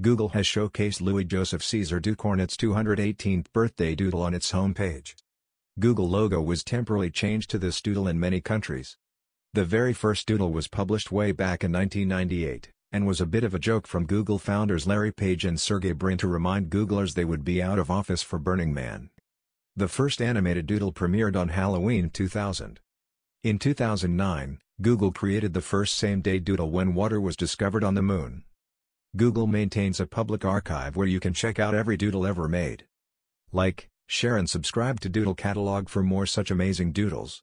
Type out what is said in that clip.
Google has showcased Louis Joseph César Ducornet's 218th birthday doodle on its homepage. Google logo was temporarily changed to this doodle in many countries. The very first doodle was published way back in 1998, and was a bit of a joke from Google founders Larry Page and Sergey Brin to remind Googlers they would be out of office for Burning Man. The first animated doodle premiered on Halloween 2000. In 2009, Google created the first same-day doodle when water was discovered on the moon. Google maintains a public archive where you can check out every doodle ever made. Like, share and subscribe to Doodle Catalog for more such amazing doodles.